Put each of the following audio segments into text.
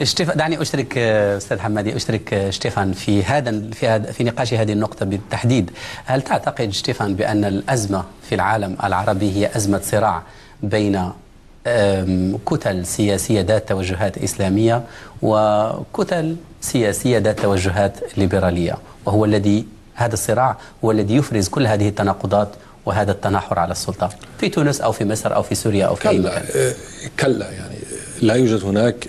اشتف... دعني أشترك أستاذ حمادي أشترك إشتيفان في هذا في هذا في نقاش هذه النقطة بالتحديد. هل تعتقد إشتيفان بأن الأزمة في العالم العربي هي أزمة صراع بين كتل سياسية ذات توجهات إسلامية وكتل سياسية ذات توجهات ليبرالية؟ وهو الذي هذا الصراع هو الذي يفرز كل هذه التناقضات وهذا التناحر على السلطة في تونس أو في مصر أو في سوريا أو في أي مكان. كلا يعني. لا يوجد هناك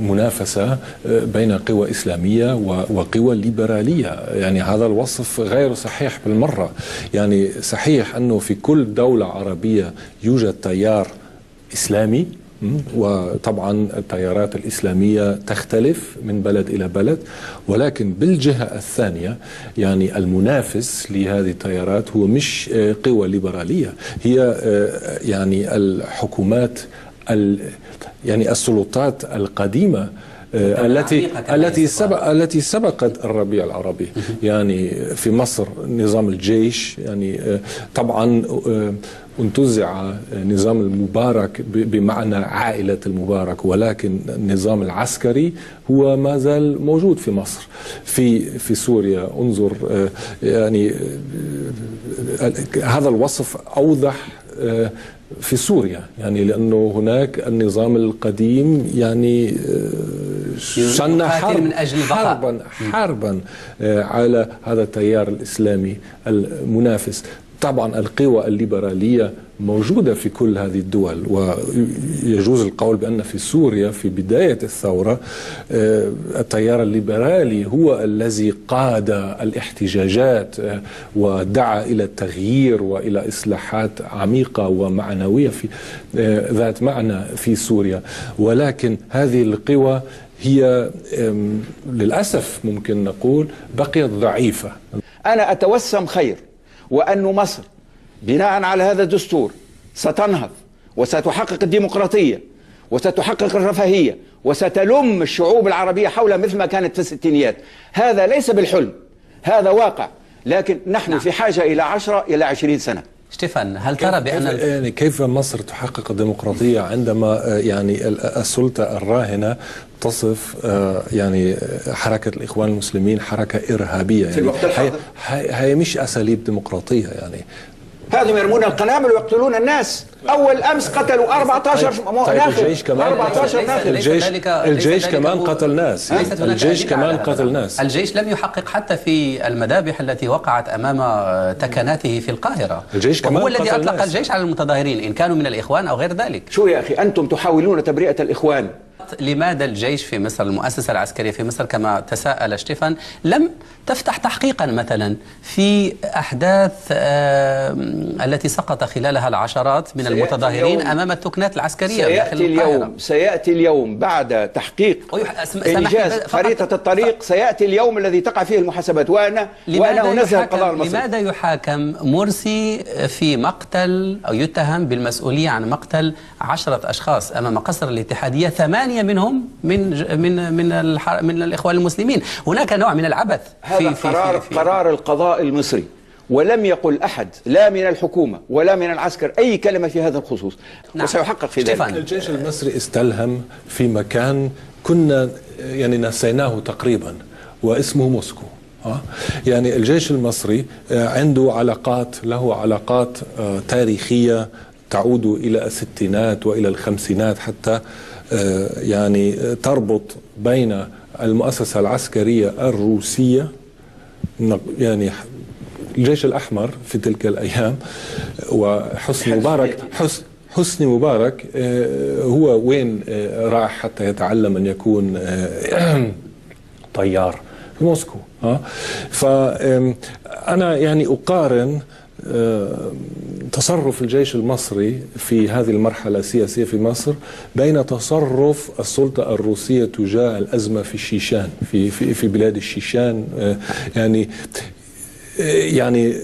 منافسة بين قوى إسلامية وقوى ليبرالية. يعني هذا الوصف غير صحيح بالمرة. يعني صحيح أنه في كل دولة عربية يوجد تيار إسلامي وطبعا التيارات الإسلامية تختلف من بلد إلى بلد ولكن بالجهة الثانية يعني المنافس لهذه التيارات هو مش قوى ليبرالية. هي يعني الحكومات يعني السلطات القديمة التي التي سبق التي سبقت الربيع العربي. يعني في مصر نظام الجيش يعني طبعا انتزع نظام المبارك بمعنى عائلة المبارك ولكن النظام العسكري هو ما زال موجود في مصر. في في سوريا انظر يعني هذا الوصف أوضح في سوريا. يعني لأنه هناك النظام القديم يعني شن حرب من أجل حربا حربا على هذا التيار الإسلامي المنافس. طبعا القوى الليبرالية موجودة في كل هذه الدول ويجوز القول بأن في سوريا في بداية الثورة التيار الليبرالي هو الذي قاد الاحتجاجات ودعا إلى التغيير وإلى إصلاحات عميقة ومعنوية في ذات معنى في سوريا. ولكن هذه القوى هي للأسف ممكن نقول بقيت ضعيفة. أنا أتوسم خير. وأن مصر بناء على هذا الدستور ستنهض وستحقق الديمقراطية وستحقق الرفاهية وستلم الشعوب العربية حولها مثل ما كانت في الستينيات هذا ليس بالحلم هذا واقع لكن نحن نعم. في حاجة إلى عشرة إلى عشرين سنة ستيفان هل ترى بأن كيف يعني كيف مصر تحقق الديمقراطية عندما يعني السلطة الراهنة تصف يعني حركة الإخوان المسلمين حركة إرهابية يعني في الوقت الحاضر. هي, هي مش أساليب ديمقراطية يعني. هذم يرمون القنابل ويقتلون الناس. أول أمس قتلوا 14 طيب ناخب الجيش كمان 14 ناخب الجيش الجيش كمان قتل ناس. ليست هناك الجيش كمان. قتل ناس. الجيش لم يحقق حتى في المذابح التي وقعت أمام تكناته في القاهرة. الجيش كمان وهو الذي أطلق ناس. الجيش على المتظاهرين إن كانوا من الإخوان أو غير ذلك. شو يا أخي؟ أنتم تحاولون تبرئة الإخوان. لماذا الجيش في مصر المؤسسة العسكرية في مصر كما تساءل شتيفان لم تفتح تحقيقا مثلا في أحداث آه التي سقط خلالها العشرات من سيأتي المتظاهرين اليوم- أمام التكنات العسكرية القاهرة. اليوم. سيأتي اليوم بعد تحقيق فقط- خريطة الطريق. سيأتي اليوم الذي تقع فيه المحاسبات وأنا أنزه يحاكم- القضاء المصري لماذا يحاكم مرسي في مقتل أو يتهم بالمسؤولية عن مقتل عشرة أشخاص أمام قصر الاتحادية ثمانية منهم من ج- من من الح- من الإخوان المسلمين هناك نوع من العبث هذا قرار قرار القضاء المصري ولم يقل أحد لا من الحكومة ولا من العسكر أي كلمة في هذا الخصوص نعم. وسيحقق في ذلك. الجيش المصري استلهم في مكان كنا يعني نسيناه تقريبا واسمه موسكو ها؟ يعني الجيش المصري آه، عنده علاقات له علاقات آه، تاريخية تعود إلى الستينات وإلى الخمسينات حتى آه، يعني آه، تربط بين المؤسسة العسكرية الروسية يعني الجيش الأحمر في تلك الأيام وحسني مبارك حسن حسني مبارك آه، هو وين راح حتى يتعلم أن يكون طيار في موسكو ها؟ فأنا يعني أقارن تصرف الجيش المصري في هذه المرحلة السياسية في مصر بين تصرف السلطة الروسية تجاه الأزمة في الشيشان في في في بلاد الشيشان آه، يعني يعني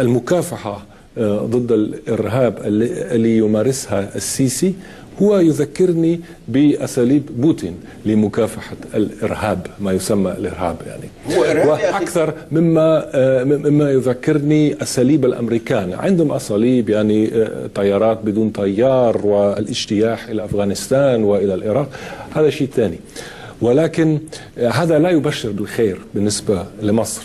المكافحة آه، ضد الإرهاب اللي يمارسها السيسي هو يذكرني بأساليب بوتين لمكافحة الإرهاب ما يسمى الإرهاب يعني. هو إرهاب. وأكثر مما آه، مما يذكرني أساليب الأمريكان. عندهم أساليب يعني آه، طيارات بدون طيار والاجتياح إلى أفغانستان وإلى العراق. هذا شيء ثاني. ولكن آه، هذا لا يبشر بالخير بالنسبة لمصر.